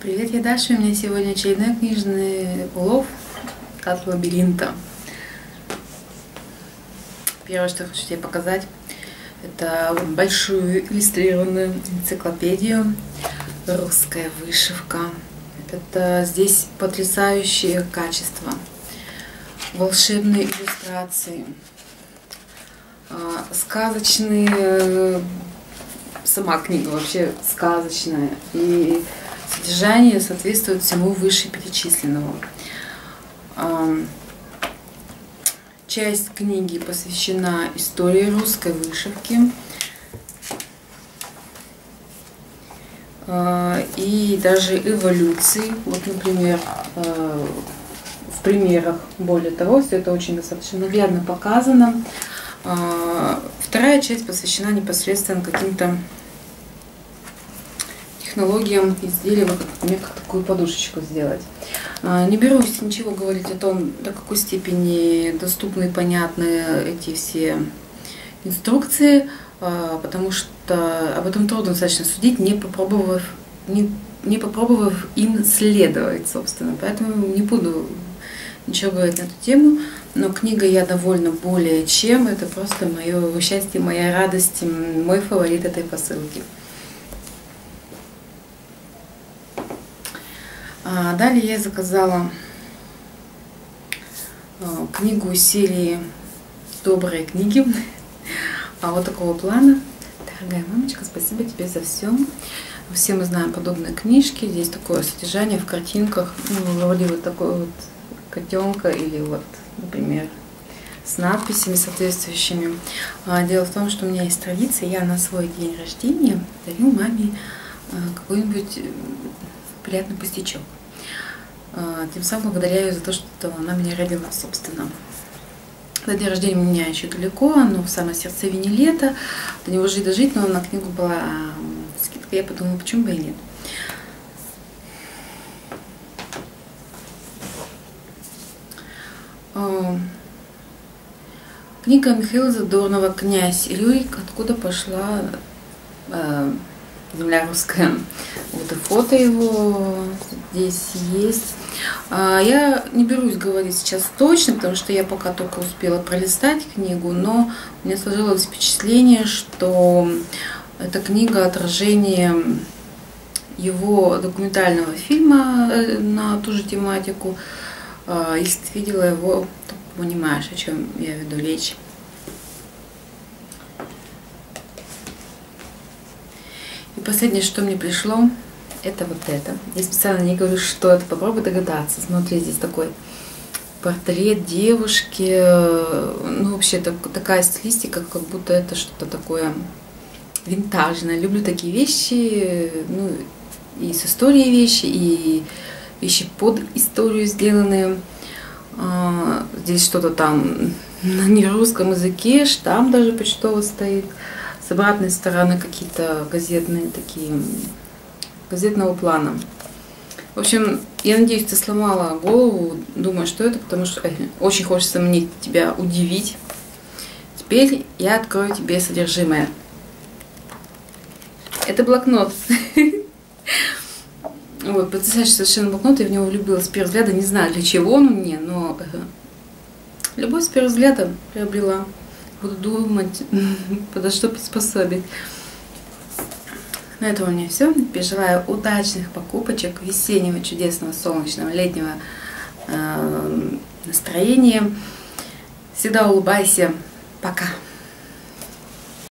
Привет, я Даша. У меня сегодня очередной книжный улов от лабиринта. Первое, что хочу тебе показать, это большую иллюстрированную энциклопедию «Русская вышивка». Это здесь потрясающее качество, волшебные иллюстрации, а, сказочные сама книга вообще сказочная. И содержание соответствует всему вышеперечисленному. Часть книги посвящена истории русской вышивки. А, и даже эволюции. Вот, например, а, в примерах, более того, все это очень достаточно наглядно показано. А, вторая часть посвящена непосредственно каким-то технологиям изделия, вот, например, такую подушечку сделать. А, не берусь ничего говорить о том, до какой степени доступны и понятны эти все инструкции, а, потому что об этом трудно достаточно судить, не попробовав, не, не попробовав им следовать, собственно. Поэтому не буду ничего говорить на эту тему. Но книга я довольна более чем. Это просто мое счастье, моя радость, мой фаворит этой посылки. Далее я заказала а, книгу серии «Добрые книги». А вот такого плана. Дорогая мамочка, спасибо тебе за все. Все мы знаем подобные книжки. Здесь такое содержание в картинках. Ну, вроде вот такой вот котенка или вот, например, с надписями соответствующими. А, дело в том, что у меня есть традиция, я на свой день рождения дарю маме какой-нибудь э, приятный пустячок. А, тем самым благодаря ее за то, что она меня родила, собственно. На день рождения у меня еще далеко, но в самой сердцевине лета. До него жить дожить, но на книгу была скидка. Я подумала, почему бы и нет. А, книга Михаила Задорнова «Князь Рюрик. Откуда пошла а, земля русская». Вот и фото его здесь есть. А, я не берусь говорить сейчас точно, потому что я пока только успела пролистать книгу, но меня сложилось впечатление, что эта книга отражение его документального фильма э, на ту же тематику. А, если ты видела его, то понимаешь, о чем я веду речь. И последнее, что мне пришло, это вот это. Я специально не говорю, что это. Попробуй догадаться. Смотри, здесь такой портрет девушки. Ну, вообще, так, такая стилистика, как будто это что-то такое винтажное. Люблю такие вещи. Ну, и с историей вещи, и вещи под историю сделанные. А, здесь что-то там на нерусском языке, штамп даже почтово стоит. С обратной стороны какие-то газетные такие газетного плана. В общем, я надеюсь, ты сломала голову, думаю, что это, потому что э, очень хочется мне тебя удивить. Теперь я открою тебе содержимое. Это блокнот. Вот, потрясающий совершенно блокнот, я в него влюбилась с первого взгляда, не знаю, для чего он мне, но э, любовь с первого взгляда приобрела. Буду думать, подо что приспособить. На этом у меня все. Желаю удачных покупочек, весеннего, чудесного, солнечного, летнего э, настроения. Всегда улыбайся. Пока.